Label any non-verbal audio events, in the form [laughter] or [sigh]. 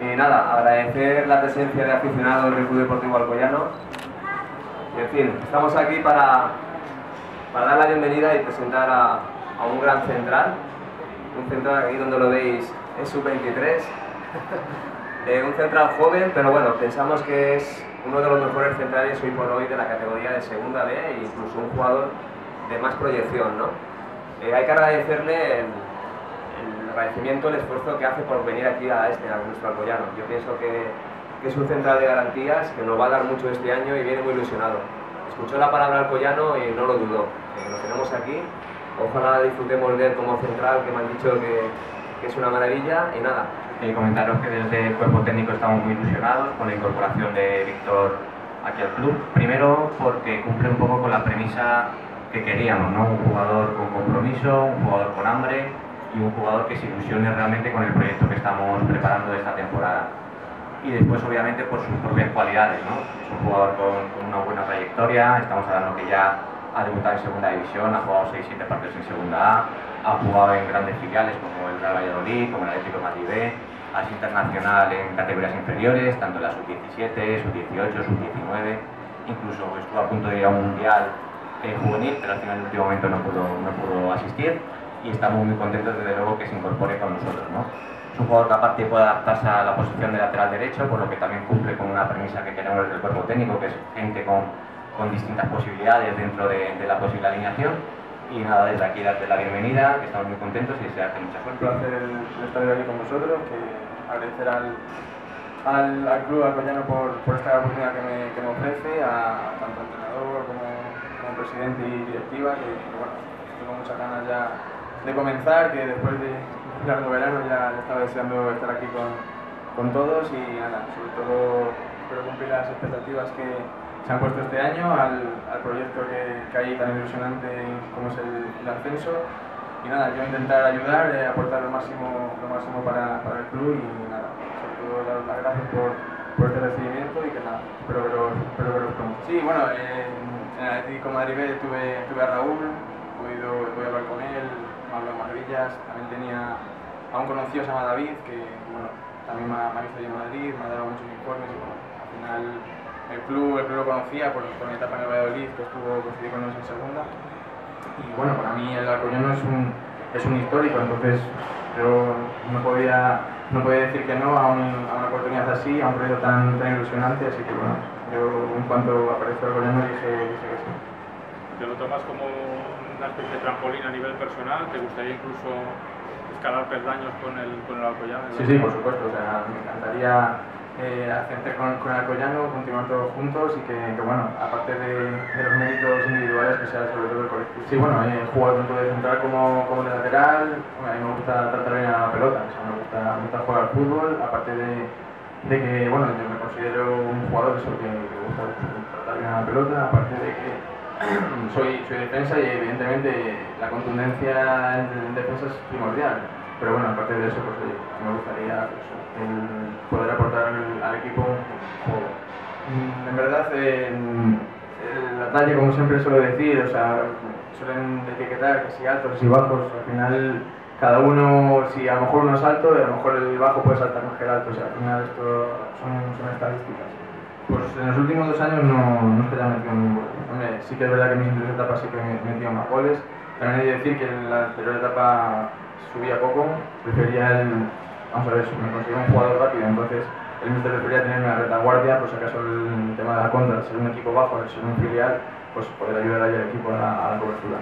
Y nada, agradecer la presencia de aficionados del Club Deportivo Alcoyano. Y en fin, estamos aquí para, para dar la bienvenida y presentar a, a un gran central. Un central aquí donde lo veis es sub-23. Eh, un central joven, pero bueno, pensamos que es uno de los mejores centrales hoy por hoy de la categoría de segunda B e incluso un jugador de más proyección, ¿no? Eh, hay que agradecerle el, el, agradecimiento, el esfuerzo que hace por venir aquí a este, a nuestro Alcoyano. Yo pienso que, es un central de garantías, que nos va a dar mucho este año y viene muy ilusionado. Escuchó la palabra Alcoyano y no lo dudó. Eh, lo tenemos aquí, ojalá disfrutemos de él como central, que me han dicho que, que es una maravilla y nada, eh, comentaros que desde el cuerpo técnico estamos muy ilusionados con la incorporación de Víctor aquí al club. Primero porque cumple un poco con la premisa que queríamos, ¿no? Un jugador con compromiso, un jugador con hambre y un jugador que se ilusione realmente con el proyecto que estamos preparando de esta temporada. Y después, obviamente, por sus propias cualidades, ¿no? Es un jugador con, con una buena trayectoria, estamos hablando que ya ha debutado en segunda división, ha jugado 6-7 partidos en segunda A, ha jugado en grandes filiales como el Real Valladolid, como el Atlético de Madrid B, ha sido internacional en categorías inferiores, tanto en la sub-17, sub-18, sub-19, incluso estuvo a punto de ir a un mundial eh, juvenil, pero al final en el último momento no pudo, no pudo asistir y estamos muy contentos desde luego que se incorpore con nosotros. ¿no? Es un jugador que aparte puede adaptarse a la posición de lateral derecho, por lo que también cumple con una premisa que tenemos desde el cuerpo técnico, que es gente con, con distintas posibilidades dentro de, de la posible alineación y nada, desde aquí darte la bienvenida, que estamos muy contentos y desearte mucha suerte. Un placer estar aquí con vosotros, que agradecer al, al, al Club Alcoyano por, por, esta oportunidad que me, que me ofrece, a, a tanto entrenador como, como, presidente y directiva, que, que, bueno, tengo muchas ganas ya de comenzar, que después de largo verano ya, ya estaba deseando estar aquí con, con todos y nada, sobre todo espero cumplir las expectativas que se han puesto este año al, al proyecto que, que, hay tan ilusionante como es el, ascenso. Y nada, yo intentar ayudar, eh, aportar lo máximo, lo máximo para, para, el club y nada, sobre todo daros las gracias por, por este recibimiento y que nada, espero veros, espero veros pronto. Sí, bueno, en, en el Atlético Madrid tuve, tuve a Raúl, he podido, he podido hablar con él, hablado maravillas, también tenía a un conocido se llama David, que también me ha, visto en Madrid, me ha dado muchos informes y bueno, al final el club, el club lo conocía por, por mi etapa en el Valladolid, que estuvo coincidido con nosotros en segunda. Y bueno, para mí el Alcoyano es un, es un histórico, entonces yo no podía, no podía decir que no a una oportunidad así, a un proyecto tan, tan ilusionante, así que bueno, yo en cuanto apareció el Alcoyano dije, dije que sí. ¿Te lo tomas como una especie de trampolín a nivel personal? ¿Te gustaría incluso escalar peldaños con el, con el Alcoyano? Sí, sí, por supuesto, me encantaría eh, hacer con, con Alcoyano, continuar todos juntos y que, bueno, aparte de, los méritos individuales, que sea sobre todo el colectivo. Sí, bueno, he jugado tanto de central como, como de lateral, a mí me gusta tratar bien a la pelota, me, gusta, jugar al fútbol, aparte de, que, bueno, yo me considero un jugador eso, que, que gusta tratar bien la pelota, aparte de que [clears throat] soy, soy defensa y evidentemente la contundencia en, en defensa es primordial, pero bueno, aparte de eso, pues oye, me gustaría pues, el poder aportar al, equipo juego. Mm, en verdad, en, la talla, como siempre suelo decir, o sea, suelen etiquetar que si altos y bajos, al final cada uno, si a lo mejor uno es alto, a lo mejor el bajo puede saltar más que el alto, o sea, al final esto son, son estadísticas. Pues en los últimos dos años no, no es que haya metido sí que es verdad que en mis anteriores etapas sí que he metido más goles. También hay que decir que en la anterior etapa subía poco, prefería el, vamos a ver, me considero un jugador rápido, entonces el míster prefería tener una retaguardia, pues acaso el tema de la contra, ser un equipo bajo, ser un filial, pues poder ayudar ahí al equipo a la, a la cobertura.